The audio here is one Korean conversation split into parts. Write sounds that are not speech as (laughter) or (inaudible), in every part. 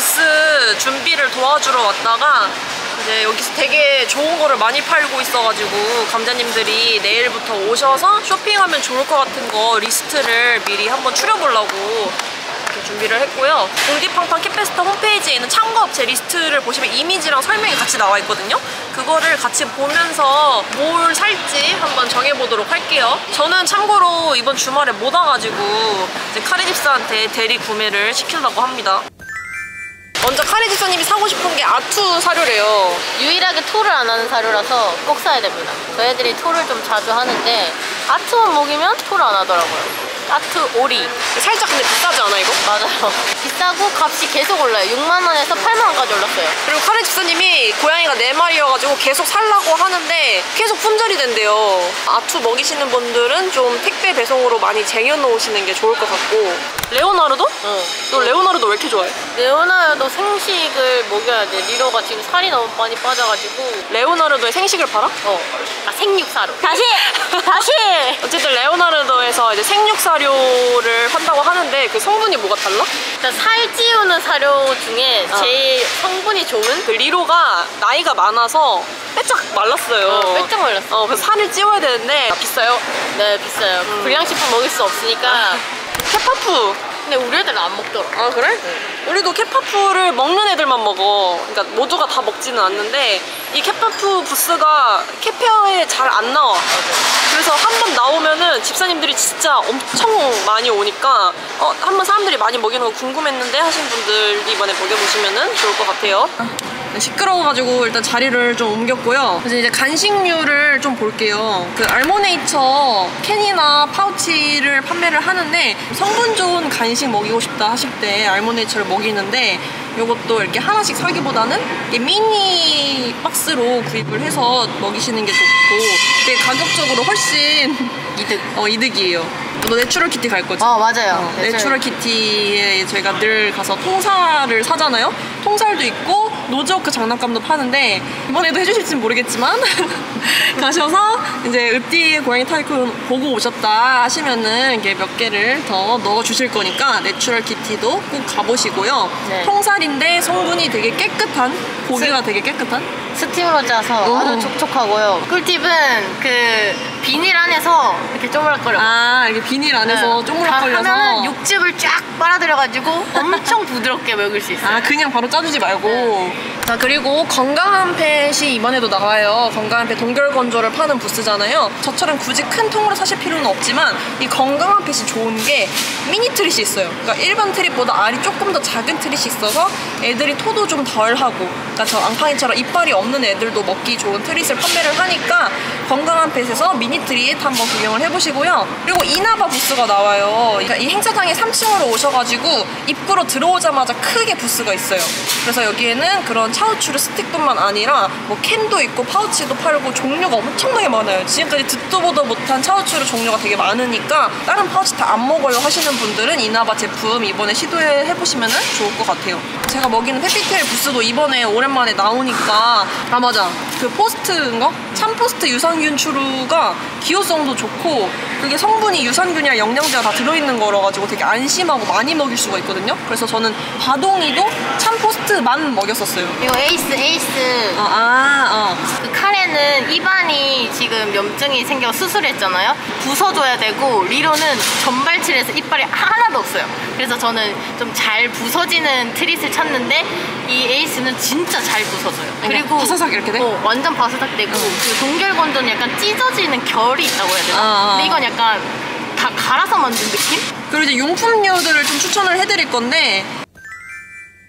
부스 준비를 도와주러 왔다가 이제 여기서 되게 좋은 거를 많이 팔고 있어가지고 감자님들이 내일부터 오셔서 쇼핑하면 좋을 것 같은 거 리스트를 미리 한번 추려보려고 이렇게 준비를 했고요. 궁디팡팡 캣페스타 홈페이지에 있는 참가업체 리스트를 보시면 이미지랑 설명이 같이 나와 있거든요. 그거를 같이 보면서 뭘 살지 한번 정해보도록 할게요. 저는 참고로 이번 주말에 못 와가지고 이제 카리집사한테 대리 구매를 시키려고 합니다. 먼저 카리집사님이 사고 싶은 게 아투 사료래요. 유일하게 토를 안 하는 사료라서 꼭 사야 됩니다. 저희들이 토를 좀 자주 하는데 아트만 먹이면 토를 안 하더라고요. 아트 오리 살짝 근데 비싸지 않아 이거? 맞아요. 비싸고 값이 계속 올라요. 6만 원에서 8만 원까지 올랐어요. 그리고 카레 집사님이 고양이가 4마리여가지고 계속 살라고 하는데 계속 품절이 된대요. 아투 먹이시는 분들은 좀 택배 배송으로 많이 쟁여놓으시는 게 좋을 것 같고 레오나르도? 응. 너 레오나르도 왜 이렇게 좋아해? 레오나도 생식을 먹여야 돼. 리로가 지금 살이 너무 많이 빠져가지고 레오나르도의 생식을 팔아? 어, 아, 생육사료. 다시! (laughs) 다시! 어쨌든 레오나르도에서 이제 생육사 료를 판다고 하는데 그 성분이 뭐가 달라? 일단 살 찌우는 사료 중에 어. 제일 성분이 좋은 그 리로가 나이가 많아서 빼짝 말랐어요. 어, 빼짝 말랐어. 어, 그래서 살을 찌워야 되는데 비싸요. 네, 비싸요. 불량식품 먹일 수 없으니까. 케파프 근데 우리 애들은 안 먹더라. 아 그래? 우리도 케파프를 먹는 애들만 먹어. 그러니까 모두가 다 먹지는 않는데 이 케파프 부스가 캐페어에 잘 안 나와. 그래서 한 번 나오면은 집사님들이 진짜 엄청 많이 오니까 어, 한 번 사람들이 많이 먹이는 거 궁금했는데 하신 분들 이번에 먹여보시면은 좋을 것 같아요 시끄러워가지고 일단 자리를 좀 옮겼고요. 그래서 이제 간식류를 좀 볼게요. 그 알모네이처 캔이나 파우치를 판매를 하는데 성분 좋은 간식 먹이고 싶다 하실 때 알모네이처를 먹이는데 이것도 이렇게 하나씩 사기보다는 이렇게 미니 박스로 구입을 해서 먹이시는 게 좋고 되게 가격적으로 훨씬 (laughs) 이득 어 이득이에요. 너 내추럴 키티 갈 거지? 어, 맞아요. 어, 내추럴 키티에 저희가 늘 가서 통살을 사잖아요. 통살도 있고 nosework 장난감도 파는데 이번에도 해주실지는 모르겠지만 (laughs) 가셔서 이제 읍디 고양이 타이쿤 보고 오셨다 하시면은 이게 몇 개를 더 넣어 주실 거니까 내추럴 키티도 꼭 가보시고요. 네. 통살인데 성분이 되게 깨끗한 고기가 되게 깨끗한 스팀으로 짜서 오. 아주 촉촉하고요. 꿀팁은 그 비닐 안에서 이렇게 쪼물락거려. 아 이게 비닐 안에서 쪼물락거려서 하면 육즙을 쫙 빨아들여가지고 엄청 부드럽게 먹을 수 있어요. 아 그냥 바로 짜주지 말고 자 그리고 건강한 펫이 이번에도 나와요 건강한 펫 동결 건조를 파는 부스잖아요 저처럼 굳이 큰 통으로 사실 필요는 없지만 이 건강한 펫이 좋은 게 미니 트릿이 있어요 그러니까 일반 트릿보다 알이 조금 더 작은 트릿이 있어서 애들이 토도 좀 덜 하고 그러니까 저 앙팡이처럼 이빨이 없는 애들도 먹기 좋은 treat을 판매를 하니까 건강한 펫에서 미니 treat 한번 구경을 해보시고요. 그리고 이나바 부스가 나와요. 그러니까 이 행사장에 3층으로 오셔가지고 입구로 들어오자마자 크게 부스가 있어요. 그래서 여기에는 그런 챠오츄르 스틱뿐만 아니라 뭐 캔도 있고 파우치도 팔고 종류가 엄청나게 많아요. 지금까지 듣도 보도 못한 챠오츄르 종류가 되게 많으니까 다른 파우치 다 안 먹어요 하시는 분들은 이나바 제품 이번에 시도해 해보시면 좋을 것 같아요. 제가 먹이는 페피테일 부스도 이번에 오랜만에 나오니까 아 맞아 그 포스트인가? 참포스트 유산균 추루가 기호성도 좋고 그게 성분이 유산균이랑 영양제가 다 들어있는 거라 가지고 되게 안심하고 많이 먹일 수가 있거든요 그래서 저는 바동이도 참포스트만 먹였었어요 이거 에이스 에이스 아, 아, 어. 그 카레는 입안이 지금 염증이 생겨 수술했잖아요. 부숴줘야 되고 리로는 전발치에서 이빨이 하나도 없어요. 그래서 저는 좀 잘 부서지는 트릿을 찾는데 이 에이스는 진짜 잘 부서져요. 그리고 바사삭 이렇게 돼? 어, 완전 바사삭 되고 그 동결건조는 약간 찢어지는 결이 있다고 해야 되나? 아, 아. 근데 이건 약간 다 갈아서 만든 느낌? 그리고 이제 용품류들을 좀 추천을 해드릴 건데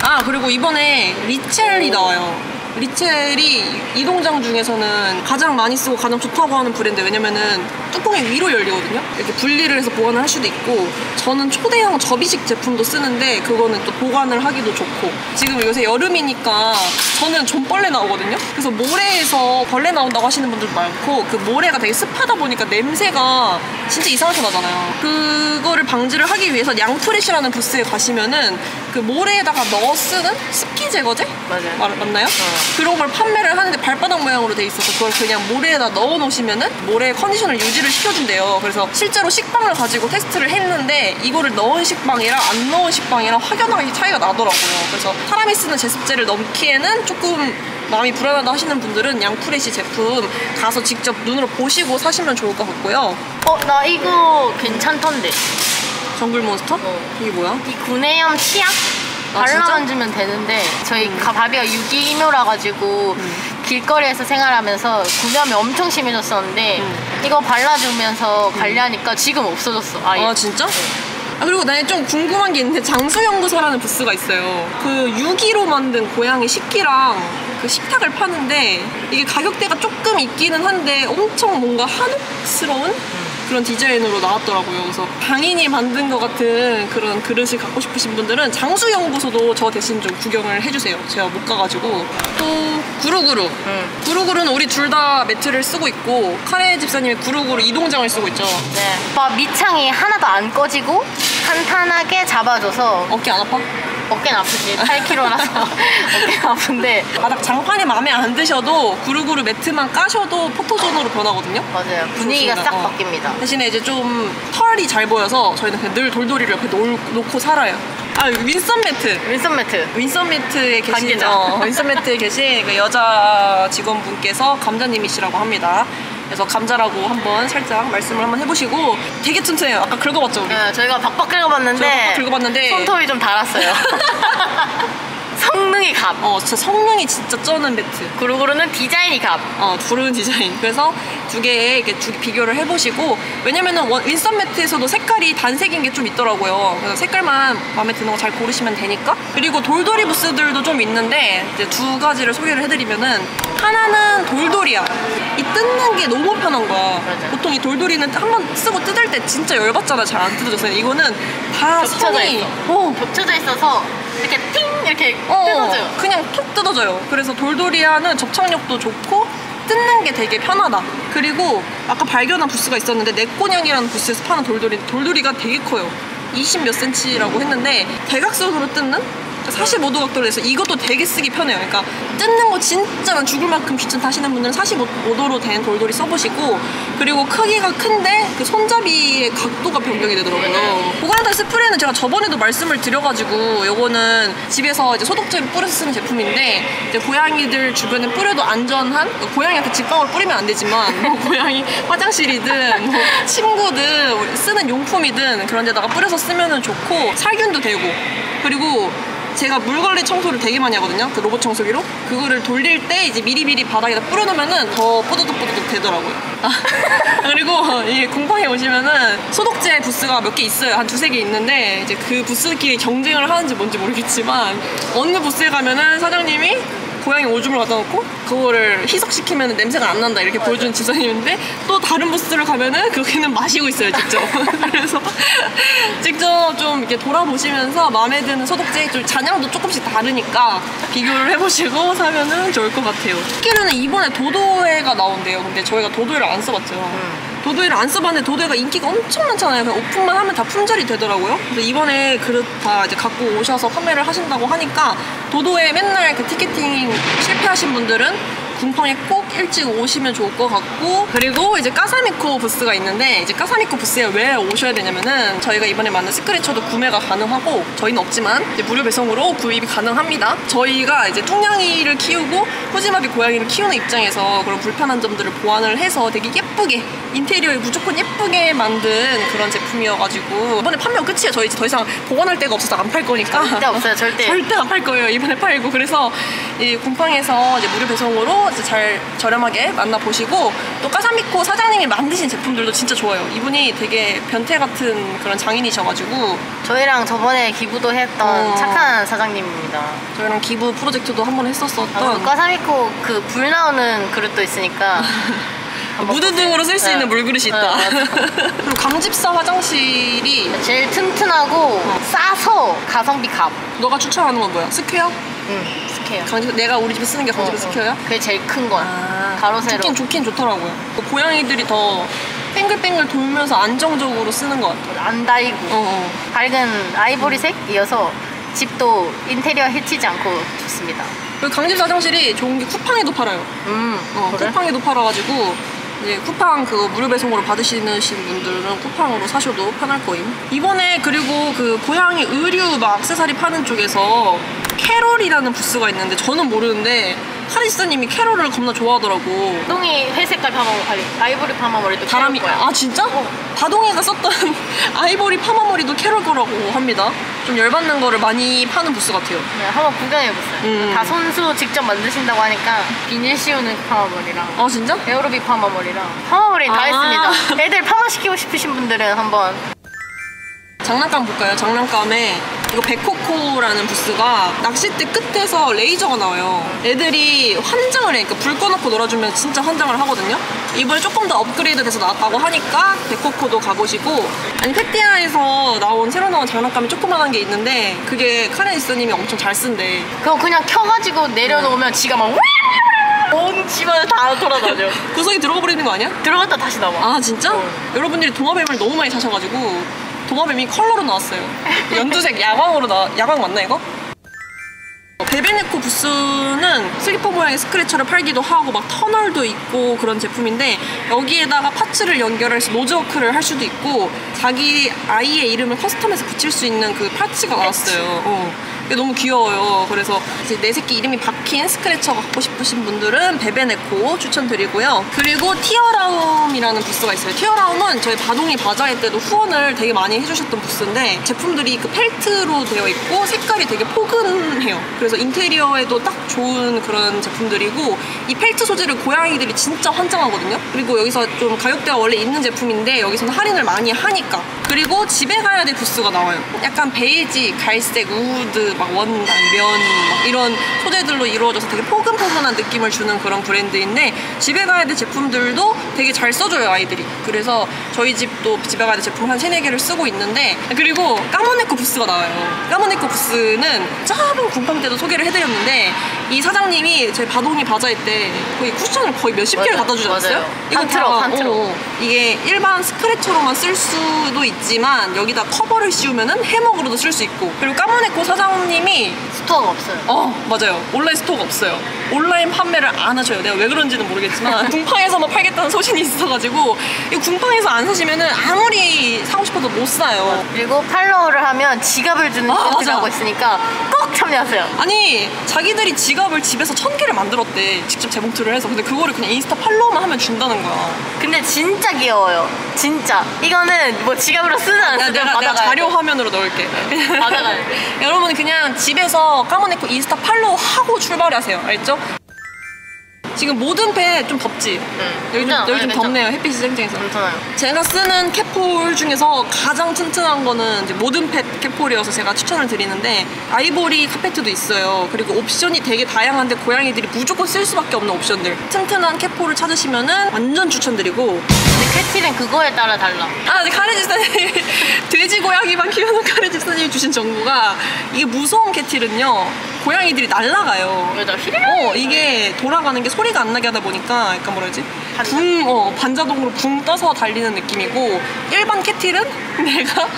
아 그리고 이번에 리첼이 나와요 리첼이 이동장 중에서는 가장 많이 쓰고 가장 좋다고 하는 브랜드 왜냐면은 뚜껑이 위로 열리거든요 이렇게 분리를 해서 보관을 할 수도 있고 저는 초대형 접이식 제품도 쓰는데 그거는 또 보관을 하기도 좋고 지금 요새 여름이니까 저는 좀벌레 나오거든요 그래서 모래에서 벌레 나온다고 하시는 분들도 많고 그 모래가 되게 습하다 보니까 냄새가 진짜 이상하게 나잖아요 그거를 방지를 하기 위해서 양프레시라는 부스에 가시면은 그 모래에다가 넣어 쓰는 습기 제거제? 맞아요. 말- 맞나요? 어. 그런 걸 판매를 하는데 발바닥 모양으로 돼 있어서 그걸 그냥 모래에다 넣어 놓으시면은 모래 컨디션을 유지를 시켜준대요. 그래서 실제로 식빵을 가지고 테스트를 했는데 이거를 넣은 식빵이랑 안 넣은 식빵이랑 확연하게 차이가 나더라고요. 그래서 사람이 쓰는 제습제를 넣기에는 조금 마음이 불안하다 하시는 분들은 양프레시 제품 가서 직접 눈으로 보시고 사시면 좋을 것 같고요. 어, 나 이거 괜찮던데. 정글몬스터? 어. 이게 뭐야? 이 구내염 치약 아, 발라만주면 되는데 저희 가- 바비가 유기이묘라 가지고 길거리에서 생활하면서 구내염이 엄청 심해졌었는데 이거 발라주면서 관리하니까 지금 없어졌어. 아예. 아 진짜? 아 그리고 나좀 궁금한 게 있는데 장수연구소라는 부스가 있어요. 그 유기로 만든 고양이 식기랑 그 식탁을 파는데 이게 가격대가 조금 있기는 한데 엄청 뭔가 한옥스러운 그런 디자인으로 나왔더라고요. 그래서 당인이 만든 것 같은 그런 그릇을 갖고 싶으신 분들은 장수연구소도 저 대신 좀 구경을 해주세요. 제가 못 가가지고 또 구루구루. 응. 구루구루는 우리 둘 다 매트를 쓰고 있고 카레 집사님이 구루구루 이동장을 쓰고 있죠. 네. 봐 밑창이 하나도 안 꺼지고 탄탄하게 잡아줘서 어깨 안 아파? 어깨는 아프지 8kg라서 (laughs) 어깨는 아픈데 바닥 장판이 마음에 안 드셔도 구루구루 매트만 까셔도 포토존으로 변하거든요. 맞아요 분위기가 싹 어. 바뀝니다 대신에 이제 좀 털이 잘 보여서 저희는 그냥 늘 돌돌이를 옆에 놓, 놓고 살아요. 아 윈선 매트. 윌슨 매트 윈선 매트에 계신. 어, 윈선 매트에 계신 그 여자 직원분께서 감자님이시라고 합니다. 그래서 감자라고 한번 살짝 말씀을 한번 해보시고 되게 튼튼해요. 아까 긁어봤죠 우리. 네, 저희가 박박 긁어봤는데 저희가 박박 긁어봤는데 손톱이 좀 달았어요 (laughs) 성능이 갑 어 진짜 성능이 진짜 쩌는 매트. 구루구루는 디자인이 갑 어, 두른 디자인. 그래서 두 개의 이렇게 두 개 비교를 해보시고, 왜냐면은 원- 윈선 매트에서도 색깔이 단색인 게 좀 있더라고요. 그래서 색깔만 마음에 드는 거 잘 고르시면 되니까. 그리고 돌돌이 부스들도 좀 있는데, 이제 두 가지를 소개를 해드리면은, 하나는 돌돌이야. 이 뜯는 게 너무 편한 거야. 맞아. 보통 이 돌돌이는 한 번 쓰고 뜯을 때 진짜 열받잖아. 잘 안 뜯어져서. 이거는 다 겹쳐져 선이, 있어. 어, 겹쳐져 있어서 이렇게 팅 이렇게 어, 뜯어져요 그냥 툭 뜯어져요. 그래서 돌돌이아는 접착력도 좋고 뜯는 게 되게 편하다. 그리고 아까 발견한 부스가 있었는데 내꼬냥이라는 부스에서 파는 돌돌이 돌돌이가 되게 커요. 20 몇 센치라고 했는데 대각선으로 뜯는 45도 각도로 해서 이것도 되게 쓰기 편해요. 그러니까 뜯는 거 진짜 난 죽을 만큼 귀찮다시는 분들은 45도로 된 돌돌이 써보시고 그리고 크기가 큰데 그 손잡이의 각도가 변경이 되더라고요. 보관단 스프레이는 제가 저번에도 말씀을 드려가지고 요거는 집에서 이제 소독제를 뿌려서 쓰는 제품인데 이제 고양이들 주변에 뿌려도 안전한 고양이한테 직방울 뿌리면 안 되지만 뭐 (laughs) 고양이 화장실이든 뭐 침구든 쓰는 용품이든 그런 데다가 뿌려서 쓰면 좋고 살균도 되고 그리고 제가 물걸레 청소를 되게 많이 하거든요. 그 로봇 청소기로. 그거를 돌릴 때 이제 미리미리 바닥에다 뿌려놓으면은 더 뽀드득뽀드득 되더라고요. 아, (laughs) 그리고 이 공방에 오시면은 소독제 부스가 몇 개 있어요. 한 두세 개 있는데 이제 그 부스끼리 경쟁을 하는지 뭔지 모르겠지만 어느 부스에 가면은 사장님이 고양이 오줌을 갖다 놓고 그거를 희석시키면 냄새가 안 난다 이렇게 보여주는 지선이었는데 또 다른 부스를 가면은 거기는 마시고 있어요 직접. (laughs) 그래서 직접 좀 이렇게 돌아보시면서 마음에 드는 소독제 좀 잔향도 조금씩 다르니까 비교를 해보시고 사면은 좋을 것 같아요. 특히는 이번에 도도회가 나온대요. 근데 저희가 도도회를 안 써봤죠 도도회를 안 써봤는데 도도회가 인기가 엄청 많잖아요. 그냥 오픈만 하면 다 품절이 되더라고요. 근데 이번에 그릇 다 이제 갖고 오셔서 판매를 하신다고 하니까 도도회 맨날 그 티켓팅 실패하신 분들은 궁팡에 꼭 일찍 오시면 좋을 것 같고 그리고 이제 까사미코 부스가 있는데 이제 까사미코 부스에 왜 오셔야 되냐면은 저희가 이번에 만든 스크래쳐도 구매가 가능하고 저희는 없지만 무료 배송으로 구입이 가능합니다. 저희가 이제 뚱냥이를 키우고 호지마비 고양이를 키우는 입장에서 그런 불편한 점들을 보완을 해서 되게 예쁘게 인테리어에 무조건 예쁘게 만든 그런 제품이어가지고 이번에 판매가 끝이에요. 저희 이제 더 이상 보관할 데가 없어서 안 팔 거니까 절대 없어요 절대 (laughs) 절대 안 팔 거예요. 이번에 팔고 그래서 이 곰팡에서 이제 무료 배송으로 이제 잘 저렴하게 만나보시고 또 까사미코 사장님이 만드신 제품들도 진짜 좋아요. 이분이 되게 변태 같은 그런 장인이셔가지고 저희랑 저번에 기부도 했던 어. 착한 사장님입니다 저희랑 기부 프로젝트도 한번 아, 했었었던 그리고 까사미코 그 불 나오는 그릇도 있으니까 (laughs) 무드 등으로 쓸수 네. 있는 물그릇이 있다. 네, 맞아. 그리고 강집사 화장실이 제일 튼튼하고 어. 싸서 가성비 갑 너가 추천하는 건 뭐야? 스퀘어? 응, 스케요 강집 내가 우리 집에 쓰는 게 강집에 스퀘어야? 그게 제일 큰 건. 아, 가로 세로. 좋긴 좋긴 좋더라고요. 그 고양이들이 더 뱅글뱅글 돌면서 안정적으로 쓰는 것 같아요. 안 다이고 어, 어. 밝은 아이보리색이어서 집도 인테리어 해치지 않고 좋습니다. 그리고 강집사 화장실이 좋은 게 쿠팡에도 팔아요. 음, 어, 그래? 쿠팡에도 팔아가지고 이제 쿠팡 그거 무료 배송으로 받으시는 분들은 쿠팡으로 사셔도 편할 거임. 이번에 그리고 그 고양이 의류 막 액세서리 파는 쪽에서 캐롤이라는 부스가 있는데 저는 모르는데 카리스님이 캐롤을 겁나 좋아하더라고. 똥이 회색깔 파마머 관리 아이보리 파마머리도 바람이 캐롤 거야 아 진짜? 다동이가 썼던 (laughs) 아이보리 파마머리도 캐롤 거라고 합니다. 좀 열받는 거를 많이 파는 부스 같아요. 네, 한번 구경해보세요 음. 다 손수 직접 만드신다고 하니까 비닐 씌우는 파마머리랑 아 진짜? 에어로빅 파마머리랑 파마머리 다 아. 했습니다 애들 파마시키고 싶으신 분들은 한번 장난감 볼까요? 장난감에 이거 백코코라는 부스가 낚싯대 끝에서 레이저가 나와요. 애들이 환장을 해. 그러니까 불 꺼놓고 놀아주면 진짜 환장을 하거든요. 이번에 조금 더 업그레이드 돼서 나왔다고 하니까 백코코도 가보시고 아니 페티아에서 나온 새로 나온 장난감이 조그만한 게 있는데 그게 카레이스님이 엄청 잘 쓴대. 그거 그냥 켜가지고 내려놓으면 지가 막 온 집안을 다 돌아다녀 구석에 들어가 버리는 거 아니야? 들어갔다 다시 나와 아 진짜? 여러분들이 동화뱀을 너무 많이 사셔가지고 동화뱀이 컬러로 나왔어요. 연두색 야광으로 나 야광 맞나 이거? 베베네코 부스는 슬리퍼 모양의 scratcher를 팔기도 하고 막 터널도 있고 그런 제품인데 여기에다가 parts를 연결해서 nosework를 할 수도 있고 자기 아이의 이름을 custom해서 붙일 수 있는 그 parts가 나왔어요. 어. 이게 너무 귀여워요. 그래서 이제 내 새끼 이름이 박힌 scratcher 갖고 싶으신 분들은 베베네코 추천드리고요. 그리고 티어라움이라는 부스가 있어요. 티어라움은 저희 바동이 바자회 때도 후원을 되게 많이 해주셨던 부스인데 제품들이 그 펠트로 되어 있고 색깔이 되게 포근해요. 그래서 인테리어에도 딱 좋은 그런 제품들이고 이 펠트 소재를 고양이들이 진짜 환장하거든요. 그리고 여기서 좀 가격대가 원래 있는 제품인데 여기서는 할인을 많이 하니까. 그리고 집에 가야 될 부스가 나와요. 약간 베이지, 갈색, 우드, 막 원단, 면, 막 이런 소재들로 이루어져서 되게 포근포근한 느낌을 주는 그런 브랜드인데 집에 가야 될 제품들도 되게 잘 써줘요 아이들이. 그래서 저희 집도 집에 가야 될 제품 한 세네 개를 쓰고 있는데 그리고 까모네코 부스가 나와요. 까모네코 부스는 작은 궁팡 때도 소개를 해드렸는데 이 사장님이 저희 바동이 바자회 때 거의 쿠션을 거의 몇십 개를. 갖다 주지 않았어요? 한 트럭, 한 트럭. 어, 이게 일반 scratcher로만 쓸 수도 있지만 여기다 커버를 씌우면은 해먹으로도 쓸 수 있고. 그리고 까모네코 사장님이 스토어가 없어요. 어 맞아요. 온라인 스토어가 없어요. 온라인 판매를 안 하셔요 내가 왜 그런지는 모르겠지만 (laughs) 궁팡에서만 팔겠다는 소신이 있어가지고 이 궁팡에서 안 사시면은 아무리 사고 싶어도 못 사요. 그리고 팔로우를 하면 지갑을 주는 아, 맞아. 있으니까 꼭 참여하세요. 아니 자기들이 지갑 을 집에서 천 개를 만들었대. 직접 재봉틀을 해서. 근데 그거를 그냥 인스타 팔로우만 하면 준다는 거야. 근데 진짜 귀여워요. 진짜. 이거는 뭐 지갑으로 내가, 않으면 내가, 내가 자료 화면으로 넣을게. 받아가야 돼. (laughs) 여러분 그냥 집에서 까모네코 인스타 팔로우 하고 출발하세요. 알죠? 지금 모든 배 좀 덥지? 여기 좀, 괜찮아. 여기 좀 괜찮아. 덥네요 햇빛이 쨍쨍해서 괜찮아요 제가 쓰는 캡폴 중에서 가장 튼튼한 거는 이제 모든 펫 캡폴이어서 제가 추천을 드리는데 아이보리 카페트도 있어요. 그리고 옵션이 되게 다양한데 고양이들이 무조건 쓸 수밖에 없는 옵션들. 튼튼한 캡폴을 찾으시면 은 완전 추천드리고 근데 캐티는 그거에 따라 달라 아, 카레 집사님 (laughs) 돼지 고양이만 키우는 카레 집사님이 주신 정보가 이게 무서운 캐틸은요 고양이들이 날아가요. 맞아 어 이게 돌아가는 게 소리가 안 나게 하다 보니까 약간 뭐라 그러지? 반자? 붕, 어, 반자동으로 붕 떠서 달리는 느낌이고 일반 캐틸은 (laughs) 내가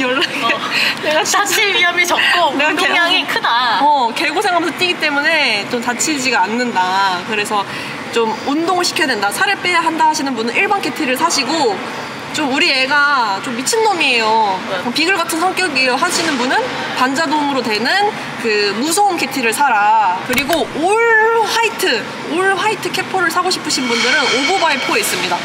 연락해 어. (laughs) 내가 다칠 위험이 적고 운동량이 크다 어 개고생하면서 뛰기 때문에 좀 다치지가 않는다 그래서 좀 운동을 시켜야 된다 살을 빼야 한다 하시는 분은 일반 캐틸을 사시고 좀 우리 애가 좀 미친놈이에요 네. 좀 비글 같은 성격이에요 하시는 분은 반자동으로 되는 그 무서운 cat wheel을 사라 그리고 all white all white cat pole을 사고 싶으신 분들은 오버바이4에 있습니다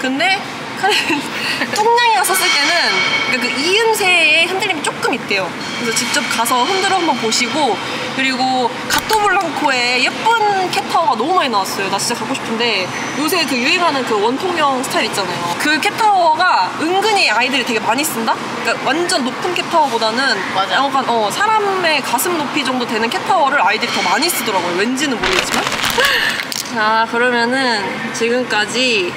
근데 뚱냥이가 (laughs) 썼을 때는 그러니까 그 이음새의 흔들림이 조금 있대요. 그래서 직접 가서 흔들어 한번 보시고 그리고 가토블랑코에 예쁜 캣타워가 너무 많이 나왔어요. 나 진짜 갖고 싶은데 요새 그 유행하는 그 원통형 스타일 있잖아요. 그 캣타워가 은근히 아이들이 되게 많이 쓴다? 그러니까 완전 높은 cat tower보다는 맞아. 약간 어, 사람의 가슴 높이 정도 되는 cat tower를 아이들이 더 많이 쓰더라고요. 왠지는 모르겠지만. (laughs) 자, 그러면은 지금까지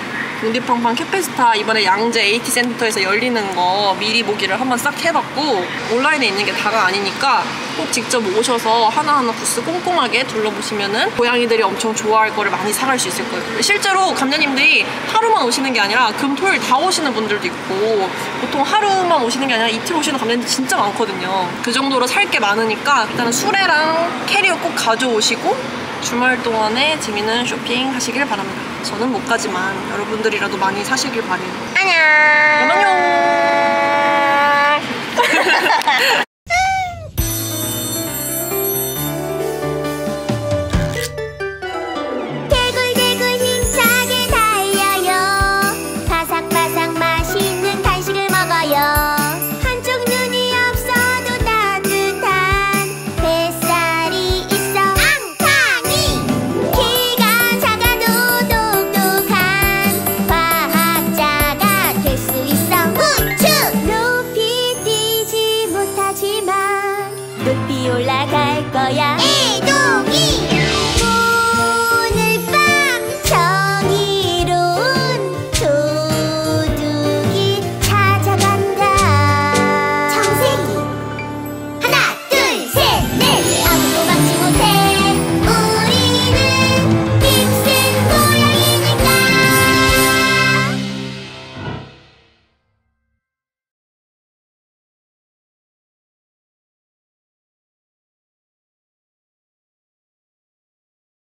궁디팡팡 캣페스타 이번에 양재 AT 센터에서 열리는 거 미리 보기를 한번 싹 해봤고 온라인에 있는 게 다가 아니니까 꼭 직접 오셔서 하나하나 부스 꼼꼼하게 둘러보시면은 고양이들이 엄청 좋아할 거를 많이 사갈 수 있을 거예요. 실제로 감독님들이 하루만 오시는 게 아니라 금, 토, 일 다 오시는 분들도 있고 보통 하루만 오시는 게 아니라 이틀 오시는 감독님들 진짜 많거든요. 그 정도로 살 게 많으니까 일단은 수레랑 캐리어 꼭 가져오시고 주말 동안에 재밌는 쇼핑 하시길 바랍니다. 저는 못 가지만 여러분들이라도 많이 사시길 바래요. 안녕! 안녕! (laughs)